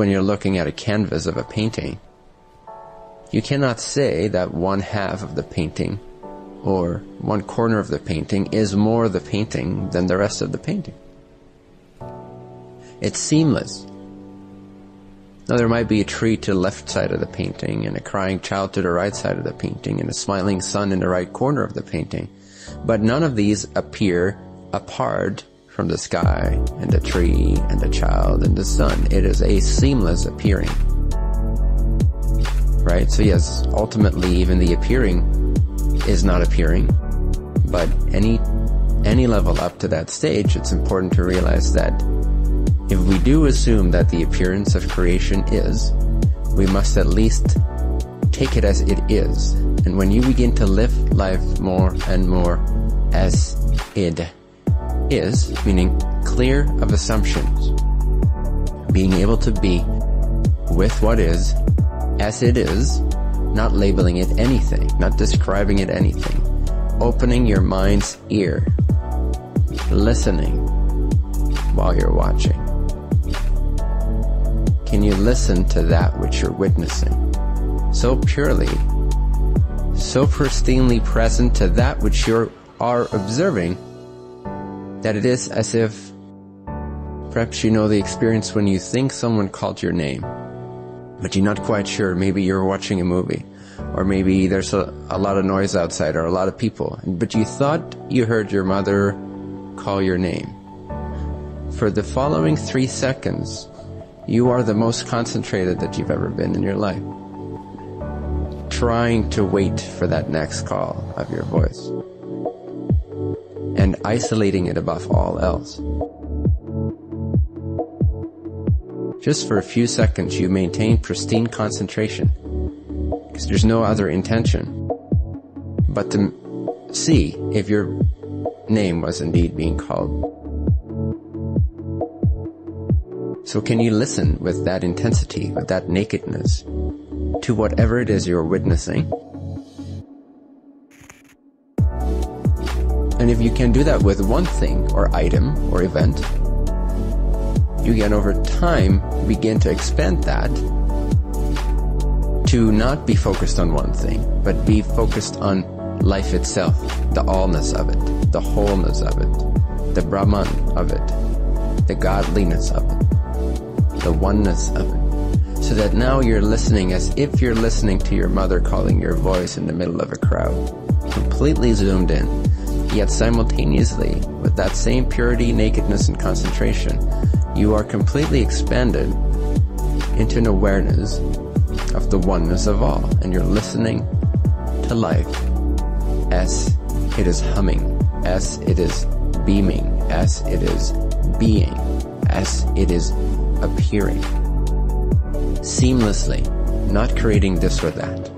when you're looking at a canvas of a painting, you cannot say that one half of the painting or one corner of the painting is more the painting than the rest of the painting. It's seamless. Now there might be a tree to the left side of the painting and a crying child to the right side of the painting and a smiling sun in the right corner of the painting. But none of these appear apart from the sky and the tree and the child and the sun. It is a seamless appearing. Right? So yes, ultimately even the appearing is not appearing. But any, any level up to that stage, it's important to realize that if we do assume that the appearance of creation is, we must at least take it as it is. And when you begin to live life more and more as it is, meaning clear of assumptions, being able to be with what is as it is, not labeling it anything, not describing it anything, opening your mind's ear, listening while you're watching. Can you listen to that which you're witnessing? So purely, so pristinely present to that which you are observing that it is as if perhaps you know the experience when you think someone called your name but you're not quite sure. Maybe you're watching a movie, or maybe there's a, a lot of noise outside, or a lot of people, but you thought you heard your mother call your name. For the following three seconds, you are the most concentrated that you've ever been in your life. Trying to wait for that next call of your voice. Isolating it above all else. Just for a few seconds you maintain pristine concentration, because there's no other intention but to see if your name was indeed being called. So can you listen with that intensity, with that nakedness, to whatever it is you're witnessing? And if you can do that with one thing or item or event, you can over time begin to expand that to not be focused on one thing, but be focused on life itself, the allness of it, the wholeness of it, the Brahman of it, the godliness of it, the oneness of it. So that now you're listening as if you're listening to your mother calling your voice in the middle of a crowd, completely zoomed in, yet simultaneously, with that same purity, nakedness, and concentration, you are completely expanded into an awareness of the oneness of all, and you're listening to life as it is humming, as it is beaming, as it is being, as it is appearing. Seamlessly, not creating this or that,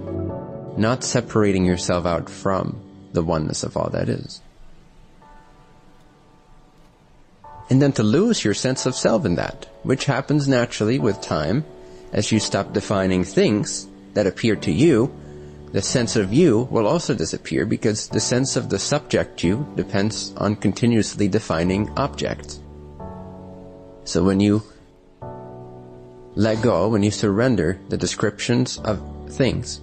not separating yourself out from the oneness of all that is. and then to lose your sense of self in that, which happens naturally with time as you stop defining things that appear to you. The sense of you will also disappear because the sense of the subject you depends on continuously defining objects. So when you let go, when you surrender the descriptions of things,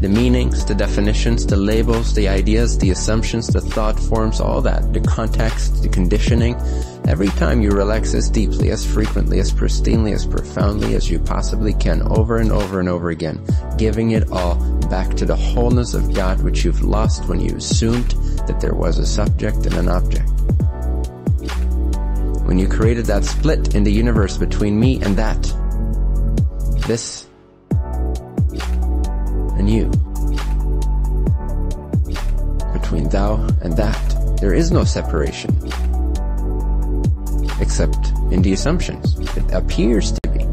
the meanings, the definitions, the labels, the ideas, the assumptions, the thought forms, all that, the context, the conditioning. Every time you relax as deeply, as frequently, as pristinely, as profoundly as you possibly can, over and over and over again, giving it all back to the wholeness of God which you've lost when you assumed that there was a subject and an object. When you created that split in the universe between me and that, this and you. Between thou and that, there is no separation. Except in the assumptions. It appears to be.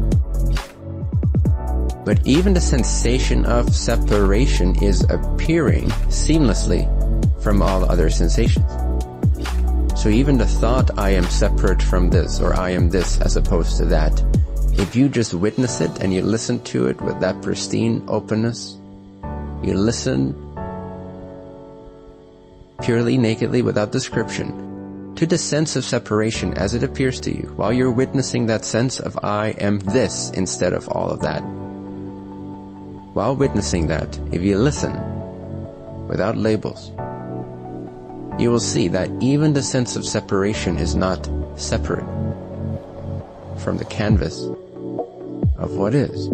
But even the sensation of separation is appearing seamlessly from all other sensations. So even the thought I am separate from this or I am this as opposed to that, if you just witness it and you listen to it with that pristine openness, you listen purely, nakedly, without description. to the sense of separation as it appears to you, while you're witnessing that sense of I am this instead of all of that. While witnessing that, if you listen, without labels, you will see that even the sense of separation is not separate from the canvas of what is.